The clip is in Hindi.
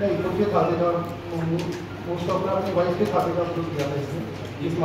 नहीं खुद के खाते का मोस्ट ऑफ़ अपने वाइफ के खाते का अपलोड किया था इसमें इस